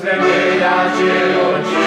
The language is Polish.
Zręby ja cię.